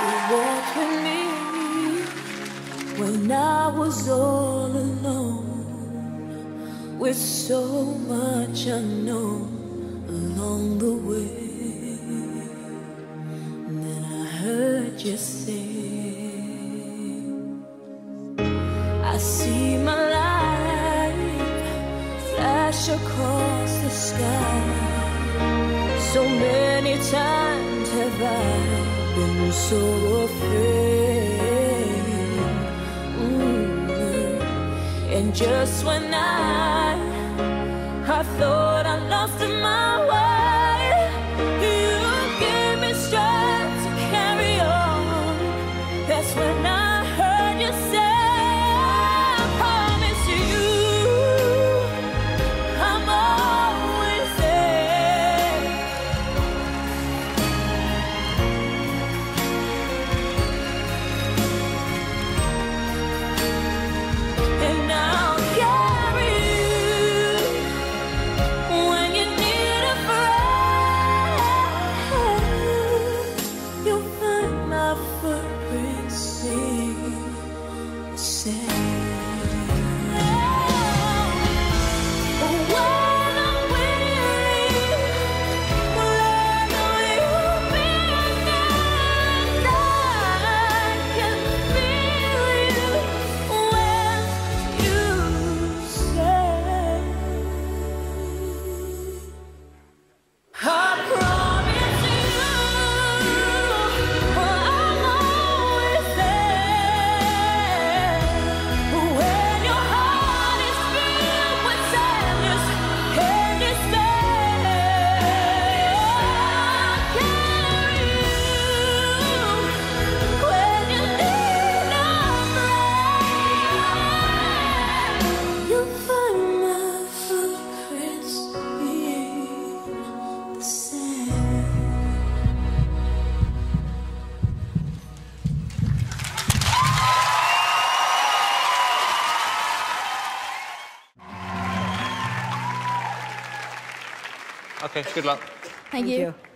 You walked with me when I was all alone, with so much unknown along the way. Then I heard you say, I see my life flash across the sky. So many times have I been so afraid. Mm. And just when I my footprints sing the same. Okay, good luck. Thank, you. Yeah.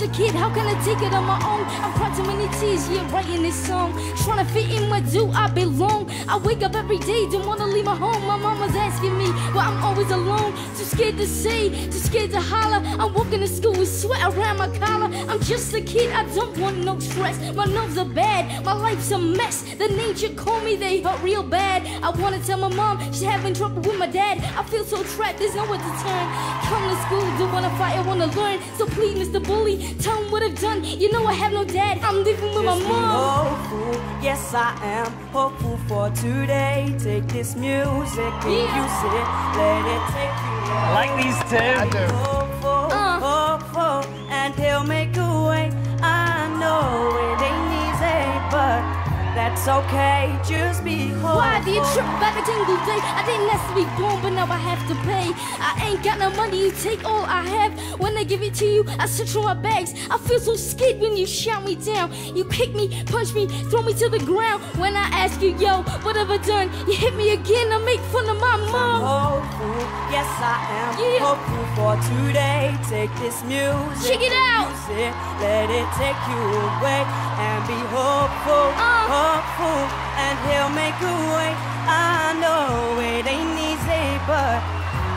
Just a kid. How can I take it on my own? Cried too many tears, yeah, writing this song. Trying to fit in where do I belong? I wake up every day, don't wanna leave my home. My mama's asking me why I'm always alone. Too scared to say, too scared to holler. I'm walking to school with sweat around my collar. I'm just a kid, I don't want no stress. My nerves are bad, my life's a mess. The nature call me, they hurt real bad. I wanna tell my mom she's having trouble with my dad. I feel so trapped, there's nowhere to turn. Come to school, don't wanna fight, I wanna learn. So please, Mr. Bully, tell him what I've done. You know I have no dad, I'm living with my Just be mom. hopeful, yes I am hopeful for today. Take this music and Yeah. use it, let it take you. I like these two. I do. Hopeful, Uh. hopeful, and he'll make that's okay. Just be hopeful. Why do you trip back a single day? I didn't ask to be born, but now I have to pay. I ain't got no money, you take all I have. When I give it to you, I search for my bags. I feel so scared when you shout me down. You kick me, punch me, throw me to the ground. When I ask you, yo, what have I done? You hit me again, I make fun of my mom. I'm Hopeful, yes I am Yeah. hopeful for today. Take this music, Check it out. it, let it take you away, and be hopeful, Uh. hopeful, and he'll make a way. I know it ain't easy, but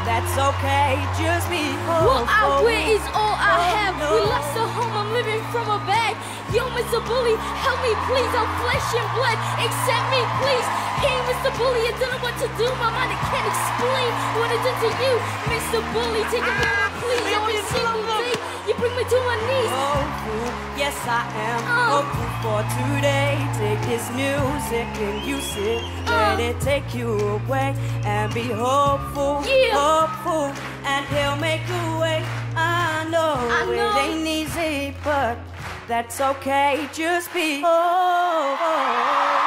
that's okay. Just be hopeful. What I wear is all I Oh, have. no. We lost a home, I'm living from a bag. Yo, Mr. Bully, help me please. I'm flesh and blood. Accept me, please. Hey, Mr. Bully, I don't know what to do. My mind I can't explain what I did to you. Mr. Bully, take a moment, please. Every single day, you bring me to my knees. Hopeful, yes I am Uh. hopeful for today. Take this music and use it, let Uh. it take you away, and be hopeful, Yeah. hopeful, and he'll make a way. I know, I know. it ain't easy, but that's okay. Just be hopeful.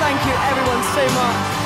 Thank you, everyone, so much.